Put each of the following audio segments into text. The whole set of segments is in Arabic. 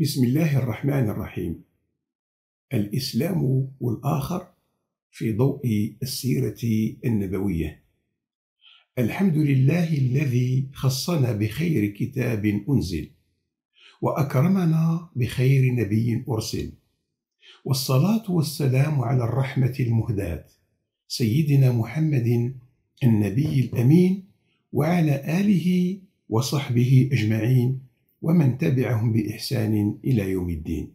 بسم الله الرحمن الرحيم. الإسلام والآخر في ضوء السيرة النبوية. الحمد لله الذي خصنا بخير كتاب أنزل وأكرمنا بخير نبي أرسل. والصلاة والسلام على الرحمة المهداة سيدنا محمد النبي الأمين وعلى آله وصحبه أجمعين. ومن تبعهم بإحسان إلى يوم الدين.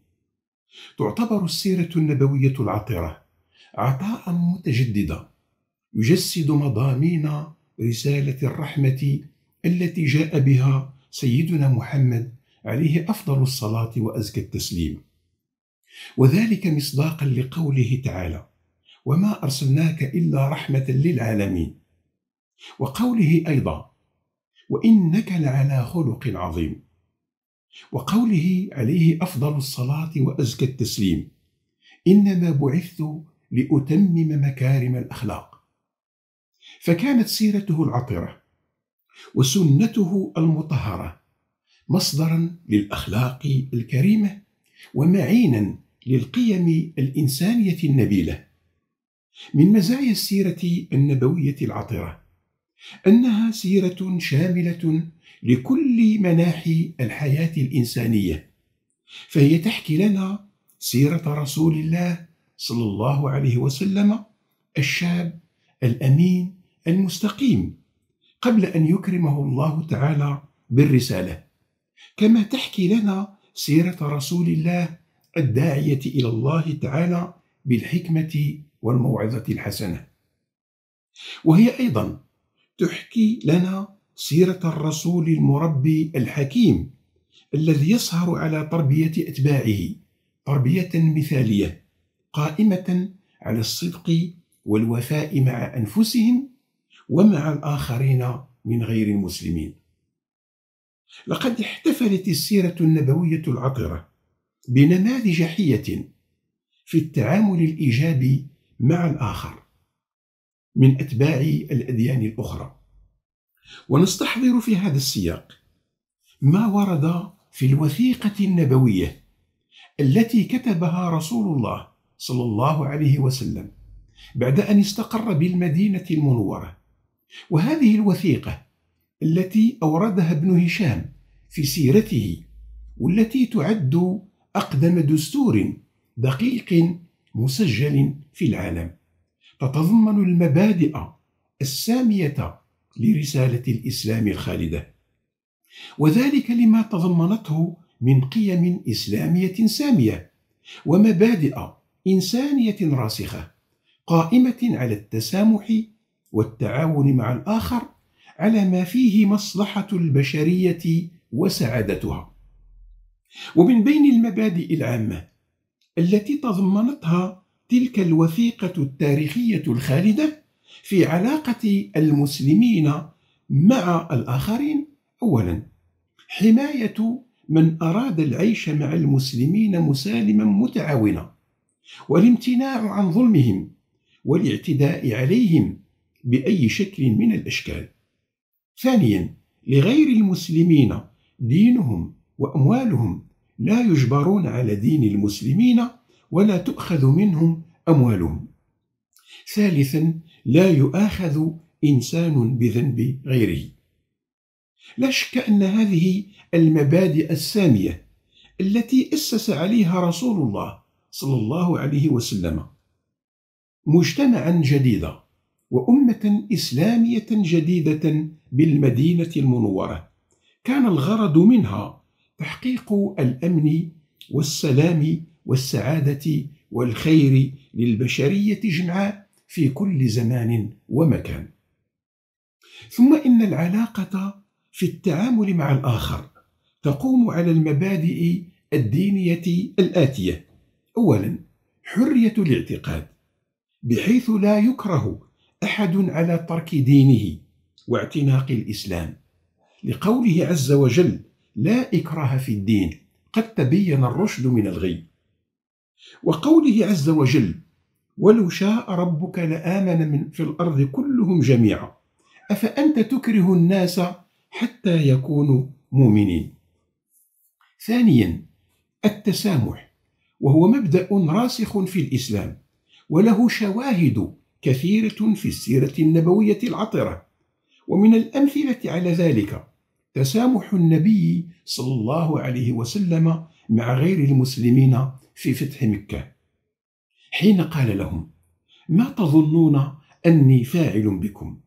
تعتبر السيرة النبوية العطرة عطاء متجددا يجسد مضامين رسالة الرحمة التي جاء بها سيدنا محمد عليه أفضل الصلاة وأزكى التسليم. وذلك مصداقا لقوله تعالى وما أرسلناك إلا رحمة للعالمين وقوله أيضا وإنك لعلى خلق عظيم وقوله عليه أفضل الصلاة وأزكى التسليم إنما بعثت لأتمم مكارم الأخلاق. فكانت سيرته العطرة وسنته المطهرة مصدرا للأخلاق الكريمة ومعينا للقيم الإنسانية النبيلة. من مزايا السيرة النبوية العطرة أنها سيرة شاملة لكل مناحي الحياة الإنسانية. فهي تحكي لنا سيرة رسول الله صلى الله عليه وسلم الشاب الأمين المستقيم قبل أن يكرمه الله تعالى بالرسالة. كما تحكي لنا سيرة رسول الله الداعية إلى الله تعالى بالحكمة والموعظة الحسنة. وهي أيضا تحكي لنا سيرة الرسول المربي الحكيم الذي يسهر على تربية أتباعه تربية مثالية قائمة على الصدق والوفاء مع أنفسهم ومع الآخرين من غير المسلمين. لقد احتفلت السيرة النبوية العطرة بنماذج حية في التعامل الإيجابي مع الآخر من أتباع الأديان الأخرى. ونستحضر في هذا السياق ما ورد في الوثيقة النبوية التي كتبها رسول الله صلى الله عليه وسلم بعد أن استقر بالمدينة المنورة. وهذه الوثيقة التي أوردها ابن هشام في سيرته والتي تعد أقدم دستور دقيق مسجل في العالم تتضمن المبادئ السامية لرسالة الإسلام الخالدة. وذلك لما تضمنته من قيم إسلامية سامية ومبادئ إنسانية راسخة قائمة على التسامح والتعاون مع الآخر على ما فيه مصلحة البشرية وسعادتها. ومن بين المبادئ العامة التي تضمنتها تلك الوثيقة التاريخية الخالدة في علاقة المسلمين مع الآخرين أولا. حماية من أراد العيش مع المسلمين مسالما متعاونا والامتناع عن ظلمهم والاعتداء عليهم بأي شكل من الأشكال. ثانيا لغير المسلمين دينهم وأموالهم لا يجبرون على دين المسلمين ولا تؤخذ منهم أموالهم. ثالثا لا يؤاخذ إنسان بذنب غيره. لا شك أن هذه المبادئ السامية التي أسس عليها رسول الله صلى الله عليه وسلم مجتمعا جديدا وأمة إسلامية جديدة بالمدينة المنورة. كان الغرض منها تحقيق الأمن والسلام والسعادة والخير للبشرية جمعاء في كل زمان ومكان. ثم إن العلاقة في التعامل مع الآخر تقوم على المبادئ الدينية الآتية. أولا حرية الاعتقاد بحيث لا يكره أحد على ترك دينه واعتناق الإسلام. لقوله عز وجل لا إكراه في الدين قد تبين الرشد من الغي وقوله عز وجل ولو شاء ربك لآمن من في الأرض كلهم جميعا. أفأنت تكره الناس حتى يكونوا مؤمنين؟ ثانيا التسامح وهو مبدأ راسخ في الإسلام وله شواهد كثيرة في السيرة النبوية العطرة. ومن الأمثلة على ذلك تسامح النبي صلى الله عليه وسلم مع غير المسلمين في فتح مكة. حين قال لهم ما تظنون أني فاعل بكم؟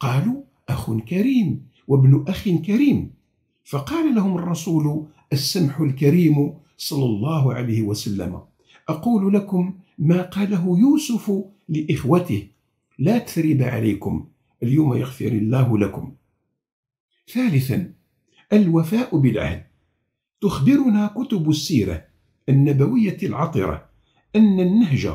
قالوا أخ كريم وابن أخ كريم. فقال لهم الرسول السمح الكريم صلى الله عليه وسلم أقول لكم ما قاله يوسف لإخوته لا تثريب عليكم اليوم يغفر الله لكم. ثالثا الوفاء بالعهد. تخبرنا كتب السيرة النبوية العطرة. أن النهج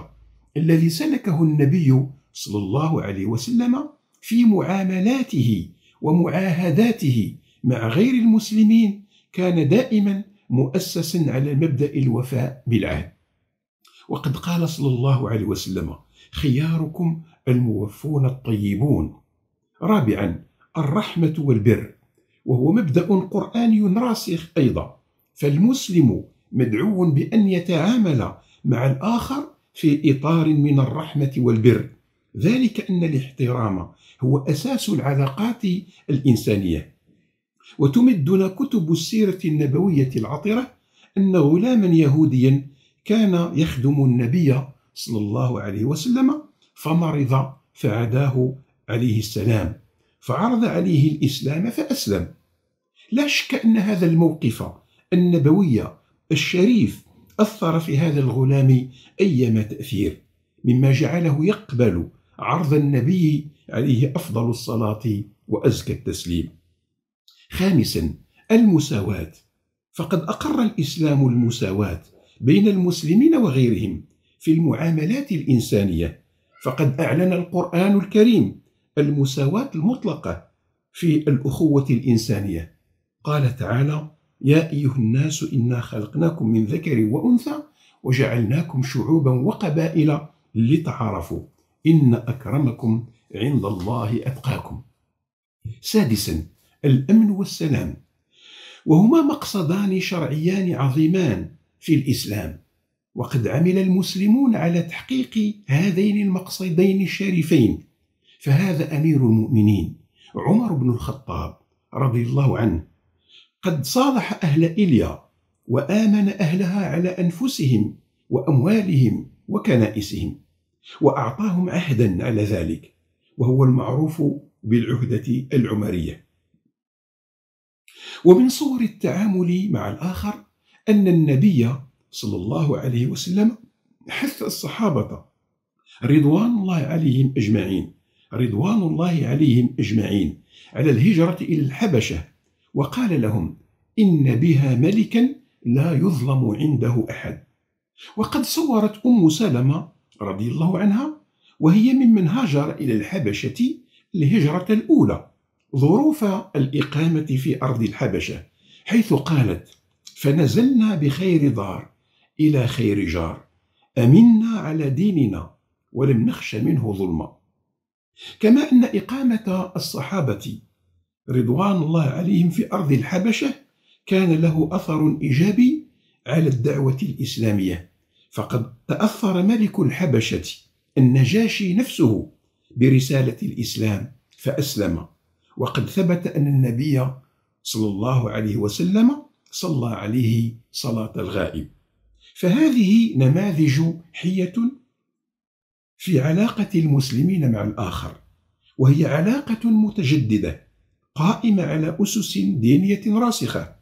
الذي سلكه النبي صلى الله عليه وسلم في معاملاته ومعاهداته مع غير المسلمين كان دائما مؤسسا على مبدأ الوفاء بالعهد. وقد قال صلى الله عليه وسلم خياركم الموفون الطيبون رابعا الرحمة والبر وهو مبدأ قرآني راسخ أيضا. فالمسلم مدعو بأن يتعامل مع الآخر في إطار من الرحمة والبر. ذلك أن الاحترام هو أساس العلاقات الإنسانية. وتمدنا كتب السيرة النبوية العطرة أن غلاما يهوديا كان يخدم النبي صلى الله عليه وسلم فمرض فعداه عليه السلام فعرض عليه الإسلام فأسلم. لا شك أن هذا الموقف النبوي الشريف أثر في هذا الغلام أيما تأثير مما جعله يقبل عرض النبي عليه أفضل الصلاة وأزكى التسليم. خامسا المساواة. فقد أقر الإسلام المساواة بين المسلمين وغيرهم في المعاملات الإنسانية فقد أعلن القرآن الكريم المساواة المطلقة في الأخوة الإنسانية. قال تعالى يا أيها الناس إنا خلقناكم من ذكر وأنثى وجعلناكم شعوبا وقبائل لتعارفوا. إن أكرمكم عند الله أتقاكم. سادسا الأمن والسلام. وهما مقصدان شرعيان عظيمان في الإسلام. وقد عمل المسلمون على تحقيق هذين المقصدين الشريفين. فهذا أمير المؤمنين عمر بن الخطاب رضي الله عنه قد صالح أهل إيليا وآمن أهلها على أنفسهم وأموالهم وكنائسهم وأعطاهم عهدا على ذلك وهو المعروف بالعهدة العمرية. ومن صور التعامل مع الآخر أن النبي صلى الله عليه وسلم حث الصحابة رضوان الله عليهم أجمعين رضوان الله عليهم أجمعين على الهجرة إلى الحبشة وقال لهم إن بها ملكا لا يظلم عنده أحد. وقد صورت أم سلمة رضي الله عنها وهي ممن هاجر إلى الحبشة الهجرة الأولى ظروف الإقامة في أرض الحبشة حيث قالت فنزلنا بخير دار إلى خير جار. أمنا على ديننا ولم نخش منه ظلما. كما أن إقامة الصحابة رضوان الله عليهم في أرض الحبشة كان له أثر إيجابي على الدعوة الإسلامية. فقد تأثر ملك الحبشة النجاشي نفسه برسالة الإسلام فأسلم. وقد ثبت أن النبي صلى الله عليه وسلم صلى عليه صلاة الغائب. فهذه نماذج حية في علاقة المسلمين مع الآخر وهي علاقة متجددة. قائمة على أسس دينية راسخة.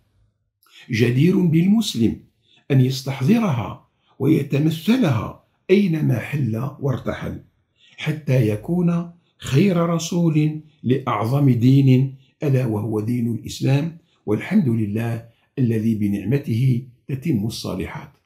جدير بالمسلم أن يستحضرها ويتمثلها أينما حل وارتحل حتى يكون خير رسول لأعظم دين ألا وهو دين الإسلام والحمد لله الذي بنعمته تتم الصالحات.